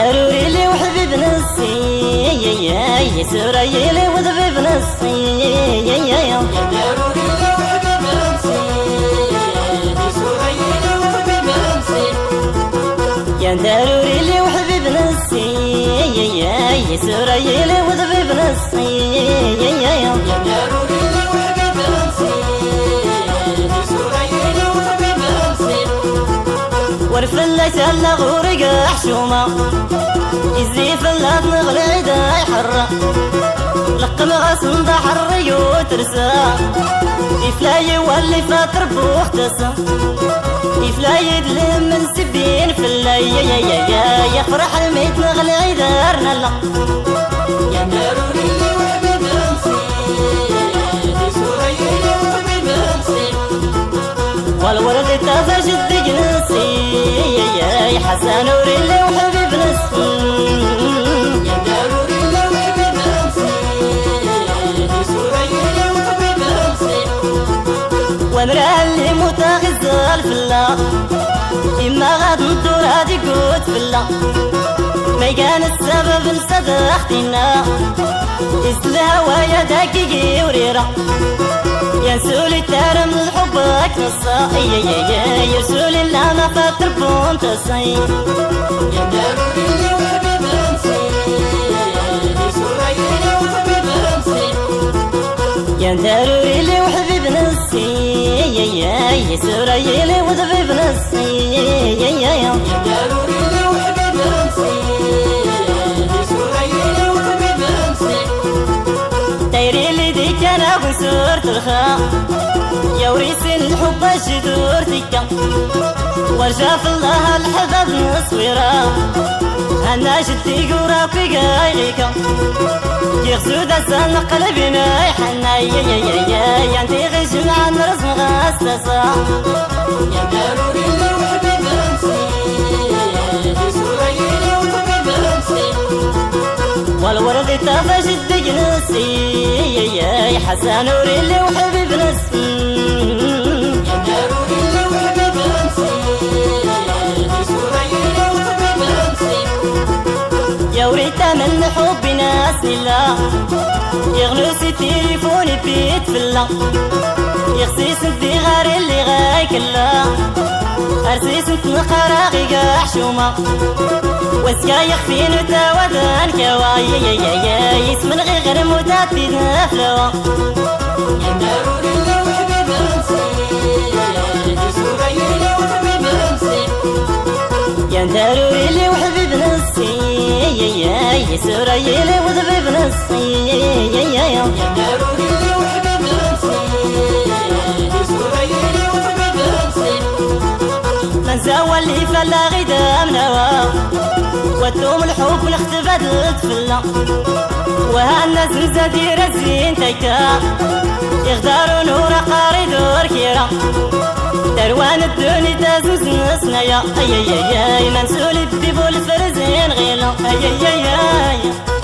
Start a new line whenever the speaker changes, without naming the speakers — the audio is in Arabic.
ضروري لي وحبيب نصي سوري لي وحبيب
يا ضروري لي وحبيب نصي
يا سوري لي وحبيب نصي
يا ضروري لي وحبيب نصي
ورفلت هلا غورق حشومة يزي فلات نغلي دا يحرى. لقم غصن دا حري وترسى يفلاي واللي فاتر بوختسم يفلاي دلم من سبين فلاي يا يا يا يا يفرح الميت نغلي دارنا لا
يا وحبيب نصي
والولد تفاش الدقنسي يا يا حسن وريلي وحبيب الله إما غاد ندور هادي قوت الله ما كان السبب نسد أختنا. الهوى يا دقيقي وريرة يا سولي من حبك نصا. يا يا يا يا سولي لا ما فاتر بونت صي
يا ضروري لي وحبيب نصي سوري لي وحبيب
يا يا سوري لي وحبيب نصي يا يا يا
ضروري لي وحبيب
ديك أنا بصورة الخا يا وريس الحب الجذور تيكا في الله الحباب نصويرا أنا جدي قراك قايغيكا يغسو دا سن قلبنا يحنا يا يا يا يا يا انتي غيش مع الرزم غاستسا
يا ضروري لي نصي
والورد يا يا يا حسن وريلي وحبيب نسي من حبي ناس لا. يغلوس تليفوني بيت فلا يخسيس انتي غير اللي غايك لا. ارسيس انت نقرا غيقا حشومة واسكا يخفين وتاودان كواي. يا يا يا يسمن غير غير
يا ضروري لي وحبيب نصي سوري لي وحبيب نصي
يا ضروري لي وحبيب نصي يا يا يا سوري لي وحبيب نصي يا سوى اللي فلا غدا منوا وتوم الحب نختفى الطفلة وهالناس نزادي رزين تيكا يختاروا نور قاري دور كيرا دروان الدوني تازوز نسنا يا اي اي اي منسول الدبول فرزين غيلا اي اي اي, أي